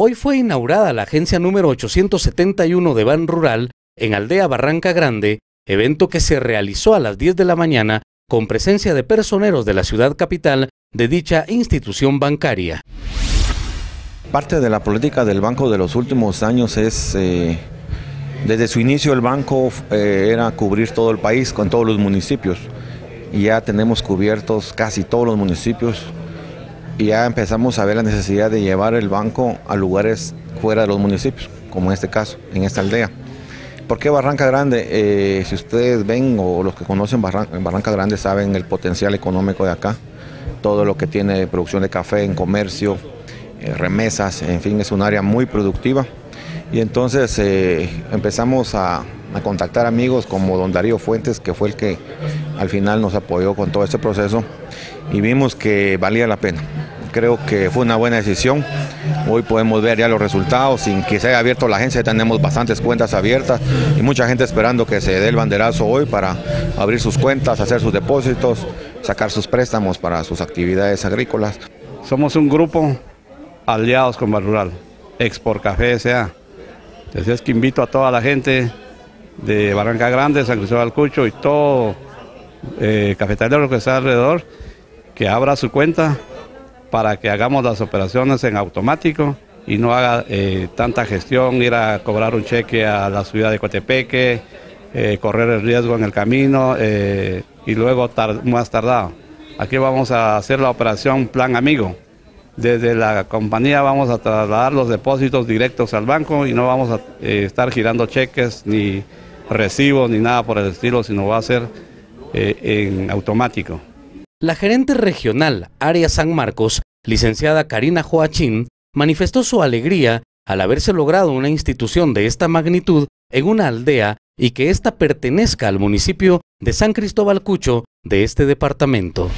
Hoy fue inaugurada la agencia número 871 de Ban Rural en Aldea Barranca Grande, evento que se realizó a las 10 de la mañana con presencia de personeros de la ciudad capital de dicha institución bancaria. Parte de la política del banco de los últimos años es, eh, desde su inicio el banco eh, era cubrir todo el país con todos los municipios y ya tenemos cubiertos casi todos los municipios ya empezamos a ver la necesidad de llevar el banco a lugares fuera de los municipios, como en este caso, en esta aldea. ¿Por qué Barranca Grande? Eh, si ustedes ven o los que conocen Barranca, Grande saben el potencial económico de acá, todo lo que tiene producción de café en comercio, eh, remesas, en fin, es un área muy productiva. Y entonces eh, empezamos a, a contactar amigos como don Darío Fuentes, que fue el que al final nos apoyó con todo este proceso y vimos que valía la pena. Creo que fue una buena decisión. Hoy podemos ver ya los resultados. Sin que se haya abierto la agencia, tenemos bastantes cuentas abiertas y mucha gente esperando que se dé el banderazo hoy para abrir sus cuentas, hacer sus depósitos, sacar sus préstamos para sus actividades agrícolas. Somos un grupo aliados con Rural, Export Café S.A. Así es que invito a toda la gente de Barranca Grande, San Cristóbal Cucho y todo eh, cafetalero que está alrededor que abra su cuenta para que hagamos las operaciones en automático y no haga eh, tanta gestión, ir a cobrar un cheque a la ciudad de Cotepeque, eh, correr el riesgo en el camino eh, y luego más tardado. Aquí vamos a hacer la operación Plan Amigo. Desde la compañía vamos a trasladar los depósitos directos al banco y no vamos a estar girando cheques ni recibos ni nada por el estilo, sino va a ser en automático. La gerente regional Área San Marcos, licenciada Karina Joachín, manifestó su alegría al haberse logrado una institución de esta magnitud en una aldea y que ésta pertenezca al municipio de San Cristóbal Cucho de este departamento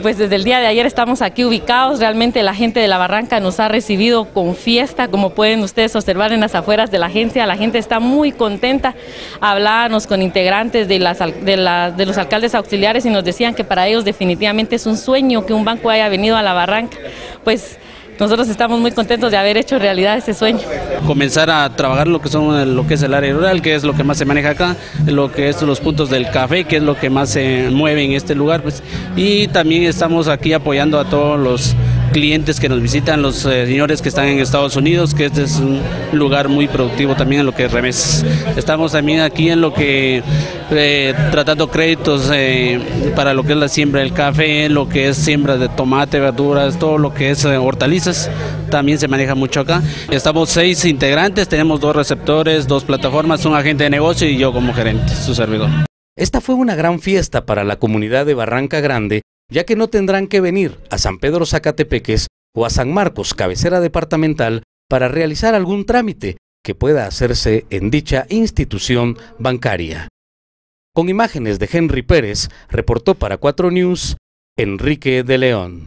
pues desde el día de ayer estamos aquí ubicados, realmente la gente de la barranca nos ha recibido con fiesta, como pueden ustedes observar en las afueras de la agencia, la gente está muy contenta, hablábamos con integrantes de, las, de, de los alcaldes auxiliares y nos decían que para ellos definitivamente es un sueño que un banco haya venido a la barranca, pues nosotros estamos muy contentos de haber hecho realidad ese sueño. Comenzar a trabajar lo que son lo que es el área rural, que es lo que más se maneja acá, lo que es los puntos del café, que es lo que más se mueve en este lugar, pues, y también estamos aquí apoyando a todos los clientes que nos visitan, los eh, señores que están en Estados Unidos, que este es un lugar muy productivo también en lo que es remesas. Estamos también aquí en lo que eh, tratando créditos eh, para lo que es la siembra del café, lo que es siembra de tomate, verduras, todo lo que es hortalizas, también se maneja mucho acá. Estamos seis integrantes, tenemos dos receptores, dos plataformas, un agente de negocio y yo como gerente, su servidor. Esta fue una gran fiesta para la comunidad de Barranca Grande ya que no tendrán que venir a San Pedro Zacatepeques o a San Marcos, cabecera departamental, para realizar algún trámite que pueda hacerse en dicha institución bancaria. Con imágenes de Henry Pérez, reportó para 4 News Enrique de León.